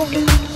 嗯